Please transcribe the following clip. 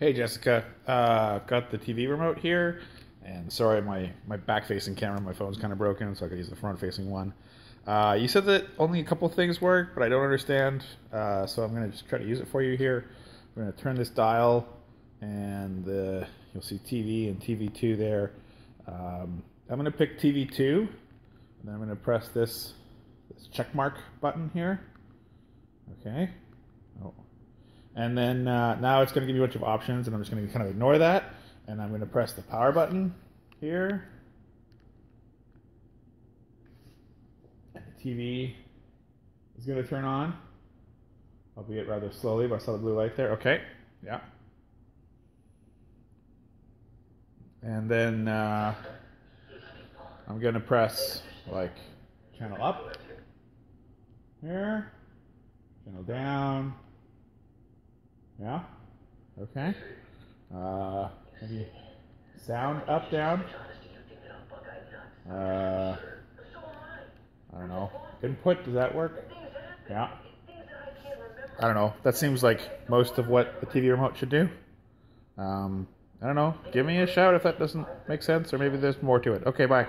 Hey Jessica, uh, I've got the TV remote here, and sorry my my back facing camera, my phone's kind of broken, so I could use the front facing one. Uh, you said that only a couple things work, but I don't understand, uh, so I'm gonna just try to use it for you here. We're gonna turn this dial, and the, you'll see TV and TV2 there. Um, I'm gonna pick TV2, and then I'm gonna press this this check mark button here. Okay. Oh. And then uh, now it's going to give me a bunch of options, and I'm just going to kind of ignore that. And I'm going to press the power button here. The TV is going to turn on, albeit rather slowly, but I saw the blue light there. Okay, yeah. And then uh, I'm going to press like channel up here, channel down. Yeah. Okay. Uh, maybe sound up, down. Uh, I don't know. Input, does that work? Yeah. I don't know. That seems like most of what the TV remote should do. Um, I don't know. Give me a shout if that doesn't make sense, or maybe there's more to it. Okay, bye.